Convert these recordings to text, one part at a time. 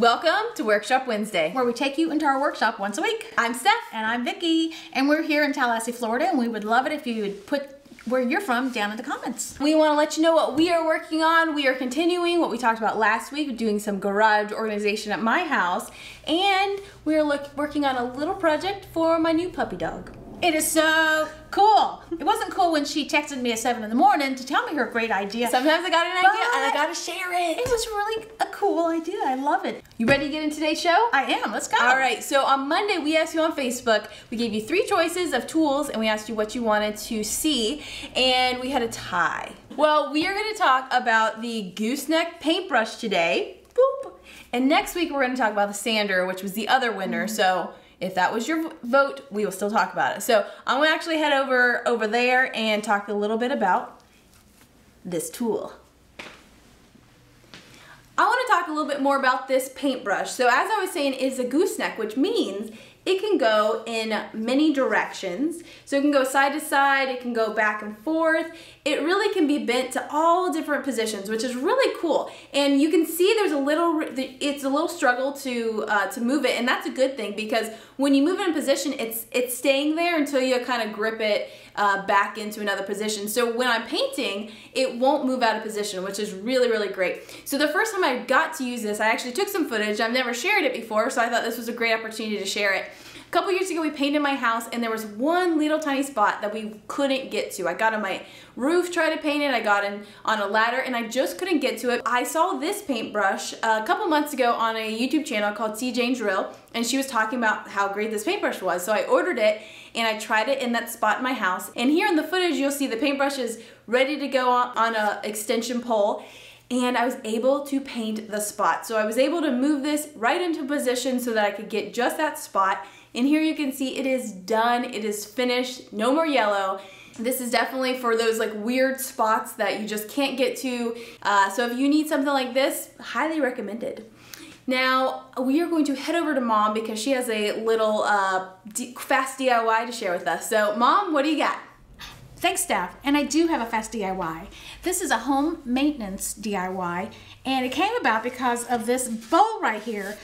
Welcome to Workshop Wednesday. where we take you into our workshop once a week. I'm Steph. And I'm Vicki, and we're here in Tallahassee, Florida, and we would love it if you would put where you're from down in the comments. We want to let you know what we are working on. We are continuing what we talked about last week, doing some garage organization at my house, and we're look, working on a little project for my new puppy dog. It is so cool. It wasn't cool when she texted me at 7 in the morning to tell me her great idea. Sometimes I got an idea and I gotta share it. It was really a cool idea. I love it. You ready to get in today's show? I am. Let's go. All right, so on Monday we asked you on Facebook, we gave you three choices of tools and we asked you what you wanted to see and we had a tie. Well, we are gonna talk about the gooseneck paintbrush today. Boop. And next week we're gonna talk about the sander, which was the other winner. So if that was your vote, we will still talk about it. So I'm gonna actually head over over there and talk a little bit about this tool. I want to talk a little bit more about this paintbrush. So as I was saying, it's a gooseneck, which means it can go in many directions. So it can go side to side, it can go back and forth. It really can be bent to all different positions, which is really cool. And you can see there's a little, it's a little struggle to uh, to move it, and that's a good thing because when you move it in position, it's it's staying there until you kind of grip it uh, back into another position. So when I'm painting, it won't move out of position, which is really, really great. So the first time I got to use this, I actually took some footage. I've never shared it before, so I thought this was a great opportunity to share it. A couple years ago, we painted my house, and there was one little tiny spot that we couldn't get to. I got on my roof, tried to paint it. I got in on a ladder, and I just couldn't get to it. I saw this paintbrush a couple months ago on a YouTube channel called See Jane Drill, and she was talking about how great this paintbrush was. So I ordered it, and I tried it in that spot in my house. And here in the footage, you'll see the paintbrush is ready to go on, on a extension pole and I was able to paint the spot. So I was able to move this right into position so that I could get just that spot. And here you can see it is done, it is finished, no more yellow. This is definitely for those like weird spots that you just can't get to. Uh, so if you need something like this, highly recommended. Now, we are going to head over to mom because she has a little uh, fast DIY to share with us. So mom, what do you got? Thanks, Steph. And I do have a fast DIY. This is a home maintenance DIY, and it came about because of this bowl right here.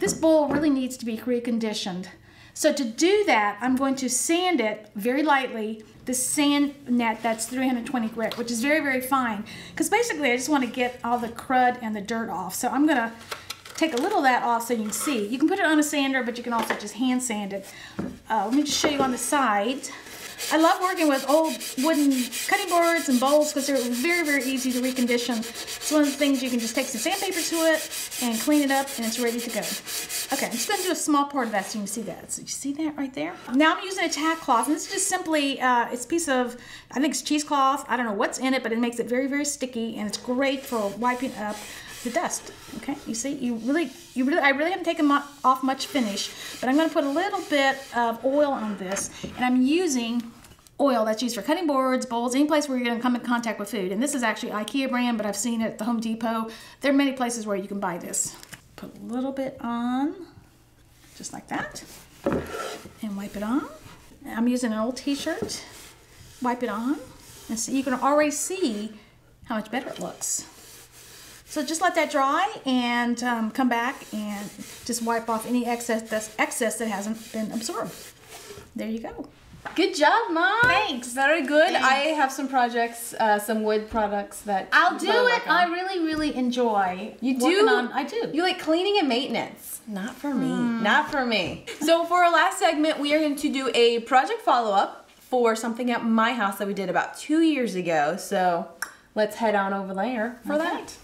This bowl really needs to be reconditioned. So to do that, I'm going to sand it very lightly. the sand net that's 320 grit, which is very, very fine. Because basically I just want to get all the crud and the dirt off. So I'm going to take a little of that off so you can see. You can put it on a sander, but you can also just hand sand it. Uh, let me just show you on the side. I love working with old wooden cutting boards and bowls because they're very, very easy to recondition. It's one of the things you can just take some sandpaper to it and clean it up and it's ready to go. Okay, I'm just going to do a small part of that so you can see that. So you see that right there? Now I'm using a tack cloth and this is just simply, uh, it's a piece of, I think it's cheesecloth. I don't know what's in it, but it makes it very, very sticky and it's great for wiping up the dust. Okay, you see, you really, you really, I really haven't taken off much finish, but I'm going to put a little bit of oil on this, and I'm using oil that's used for cutting boards, bowls, any place where you're to come in contact with food. And this is actually IKEA brand, but I've seen it at the Home Depot. There are many places where you can buy this. Put a little bit on, just like that, and wipe it on. I'm using an old t-shirt. Wipe it on, and so you can already see how much better it looks. So just let that dry and um, come back and just wipe off any excess that's excess that hasn't been absorbed. There you go. Good job, Mom. Thanks. Very good. Thanks. I have some projects, uh, some wood products that I'll do it. I really, really enjoy. You do? On, I do. You like cleaning and maintenance. Not for me. Not for me. So for our last segment, we are going to do a project follow-up for something at my house that we did about two years ago. So let's head on over there for Okay. that.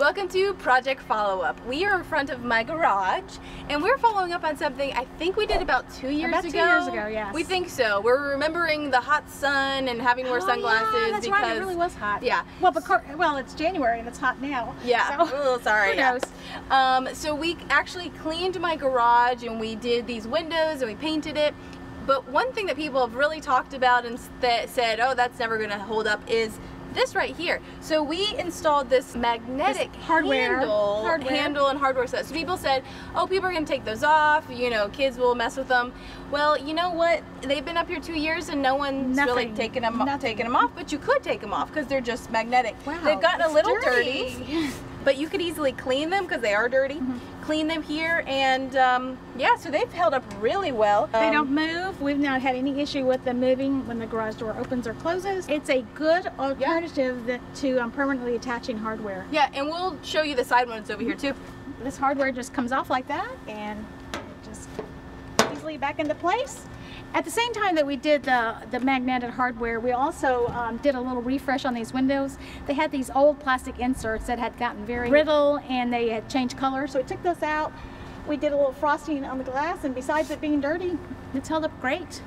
Welcome to Project Follow Up. We are in front of my garage and we're following up on something I think we did about two years About two ago. years ago, yes. We think so. We're remembering the hot sun and having to wear Oh, sunglasses yeah, that's because right. It really was hot. Yeah. Well, but well, it's January and it's hot now. Yeah. So, oh, sorry. who yeah. Um, so we actually cleaned my garage and we did these windows and we painted it. But one thing that people have really talked about and that said, oh, that's never going to hold up is this right here. So we installed this magnetic This hardware- handle, hardware. handle and hardware set. So people said, oh, people are going to take those off. You know, kids will mess with them. Well, you know what? They've been up here two years and no one's really Nothing. taken them, Nothing. taken them off. But you could take them off because they're just magnetic. Wow, They've gotten a little dirty. dirty but you could easily clean them because they are dirty. Mm-hmm. Clean them here, and um, yeah, so they've held up really well. They Um, don't move. We've not had any issue with them moving when the garage door opens or closes. It's a good alternative that, to um, permanently attaching hardware. Yeah, and we'll show you the side ones over here too. This hardware just comes off like that and just easily back into place. At the same time that we did the, the magnetic hardware, we also um, did a little refresh on these windows. They had these old plastic inserts that had gotten very brittle and they had changed color. So we took those out. We did a little frosting on the glass and besides it being dirty, it's held up great.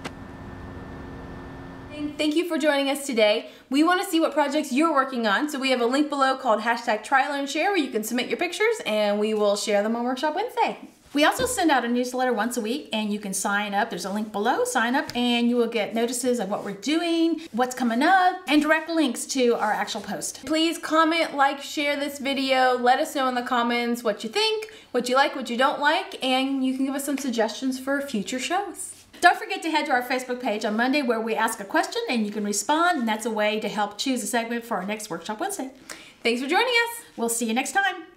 Thank you for joining us today. We want to see what projects you're working on, so we have a link below called hashtag try learn share where you can submit your pictures and we will share them on Workshop Wednesday. We also send out a newsletter once a week and you can sign up. There's a link below, sign up and you will get notices of what we're doing, what's coming up, and direct links to our actual post. Please comment, like, share this video. Let us know in the comments what you think, what you like, what you don't like, and you can give us some suggestions for future shows. Don't forget to head to our Facebook page on Monday where we ask a question and you can respond and that's a way to help choose a segment for our next Workshop Wednesday. Thanks for joining us. We'll see you next time.